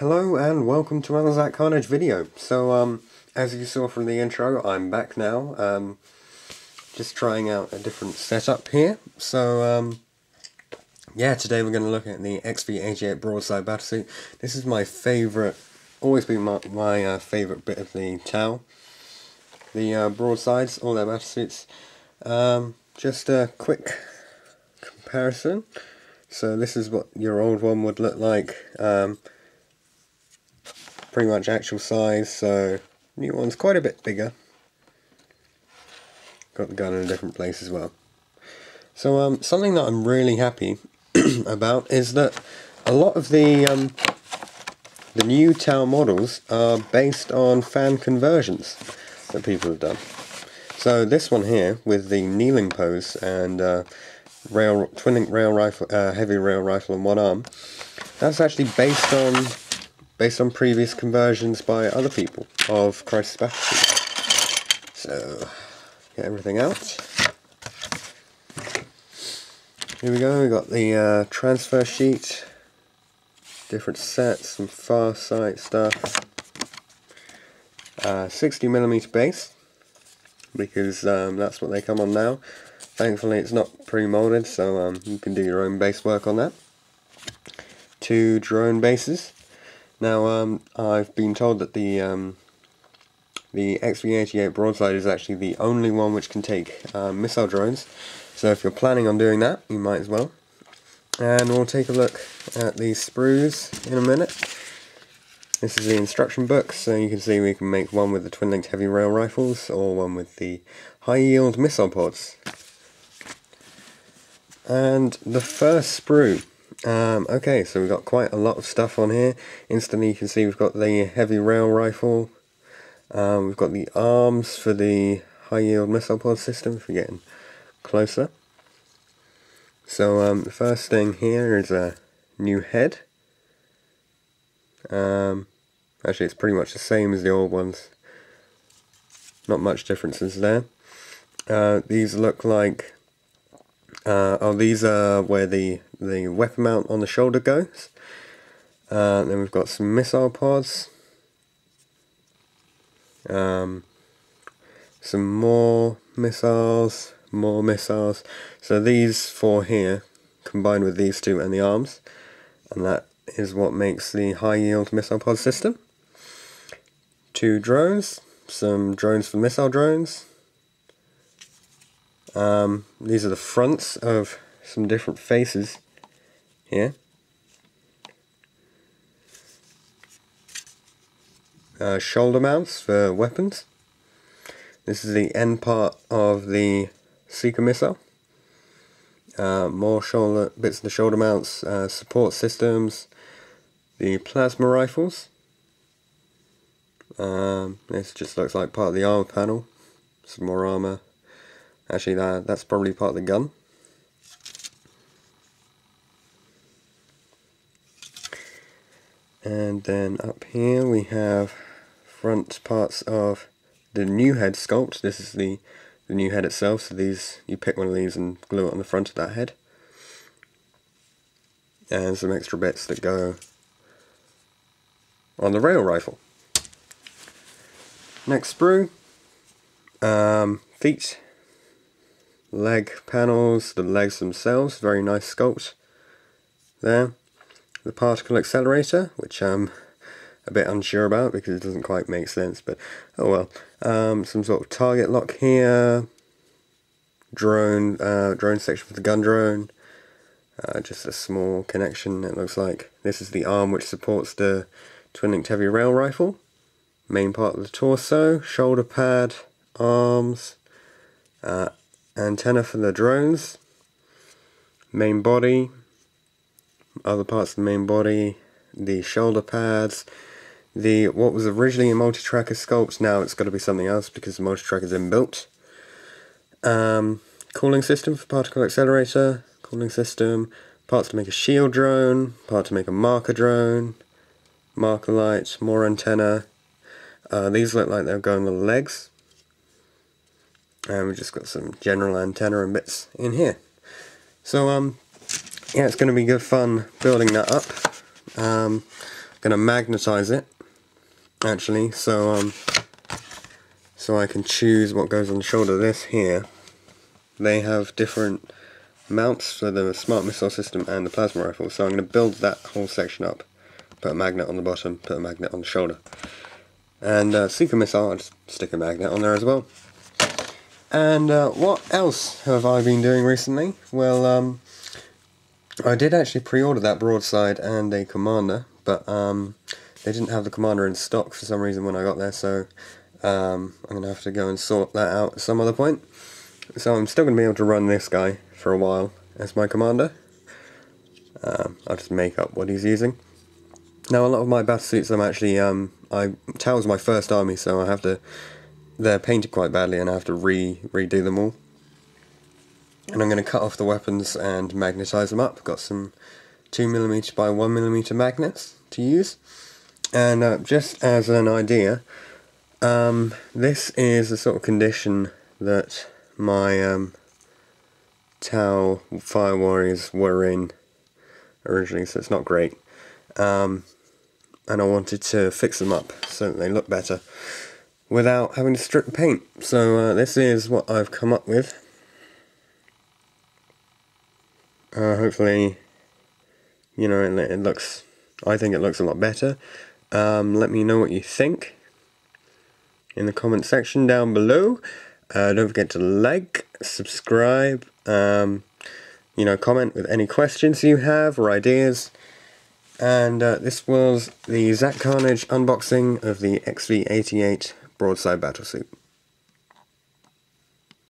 Hello and welcome to another Carnage video. So, um, as you saw from the intro, I'm back now. Um, just trying out a different setup here. So, um, yeah, today we're going to look at the XV88 Broadside Battlesuit. This is my favourite, always been my, my uh, favourite bit of the Tau. The uh, broadsides, all their battlesuits. Um, just a quick comparison. So this is what your old one would look like. Um, pretty much actual size, so new one's quite a bit bigger. Got the gun in a different place as well. So um, something that I'm really happy about is that a lot of the um, the new Tau models are based on fan conversions that people have done. So this one here with the kneeling pose and uh, rail twin rail rifle, uh, heavy rail rifle on one arm, that's actually based on based on previous conversions by other people of Crisis Battlefield. So, get everything out. Here we go, we got the uh, transfer sheet, different sets, some Farsight stuff. Uh, 60mm base, because um, that's what they come on now. Thankfully it's not pre-molded, so um, you can do your own base work on that. Two drone bases. Now, um, I've been told that the um, the XV88 broadside is actually the only one which can take uh, missile drones. So if you're planning on doing that, you might as well. And we'll take a look at these sprues in a minute. This is the instruction book, so you can see we can make one with the twin-linked heavy rail rifles, or one with the high-yield missile pods. And the first sprue um, okay, so we've got quite a lot of stuff on here. Instantly you can see we've got the heavy rail rifle. Um, we've got the arms for the high yield missile pod system if we're getting closer. So um, the first thing here is a new head. Um, actually it's pretty much the same as the old ones. Not much differences there. Uh, these look like uh, oh, these are where the, the weapon mount on the shoulder goes. Uh, then we've got some missile pods. Um, some more missiles, more missiles. So these four here, combined with these two and the arms, and that is what makes the high yield missile pod system. Two drones, some drones for missile drones, um, these are the fronts of some different faces here. Uh, shoulder mounts for weapons. This is the end part of the Seeker missile. Uh, more shoulder bits of the shoulder mounts, uh, support systems, the plasma rifles. Um, this just looks like part of the armor panel. Some more armor, Actually, that, that's probably part of the gun. And then up here we have front parts of the new head sculpt. This is the, the new head itself, so these you pick one of these and glue it on the front of that head. And some extra bits that go on the rail rifle. Next sprue, um, feet, leg panels, the legs themselves, very nice sculpt there. The particle accelerator, which I'm a bit unsure about because it doesn't quite make sense, but oh well. Um, some sort of target lock here, drone, uh, drone section for the gun drone, uh, just a small connection it looks like. This is the arm which supports the twin-linked heavy rail rifle, main part of the torso, shoulder pad, arms, uh, antenna for the drones, main body, other parts of the main body, the shoulder pads, the what was originally a multi-tracker sculpt, now it's got to be something else because the multi-tracker is inbuilt. Um, cooling system for particle accelerator, cooling system, parts to make a shield drone, part to make a marker drone, marker lights, more antenna. Uh, these look like they're going the legs and we've just got some general antenna and bits in here. So um, yeah, it's going to be good fun building that up. Um, going to magnetize it actually so um so I can choose what goes on the shoulder this here they have different mounts for the smart missile system and the plasma rifle so I'm going to build that whole section up put a magnet on the bottom put a magnet on the shoulder and uh, Seeker missile I'll just stick a magnet on there as well and uh, what else have I been doing recently well um I did actually pre-order that broadside and a commander but um they didn't have the commander in stock for some reason when I got there, so um, I'm going to have to go and sort that out at some other point. So I'm still going to be able to run this guy for a while as my commander. Um, I'll just make up what he's using. Now a lot of my battle suits I'm actually, um, I Tau's my first army so I have to, they're painted quite badly and I have to re redo them all. And I'm going to cut off the weapons and magnetize them up. Got some 2mm by 1mm magnets to use. And uh, just as an idea, um, this is the sort of condition that my um, Tau Fire Warriors were in originally, so it's not great. Um, and I wanted to fix them up so that they look better without having to strip the paint. So uh, this is what I've come up with. Uh, hopefully, you know, it, it looks, I think it looks a lot better. Um, let me know what you think in the comment section down below. Uh, don't forget to like, subscribe, um, you know, comment with any questions you have or ideas. And uh, this was the Zach Carnage unboxing of the XV88 Broadside Battlesuit.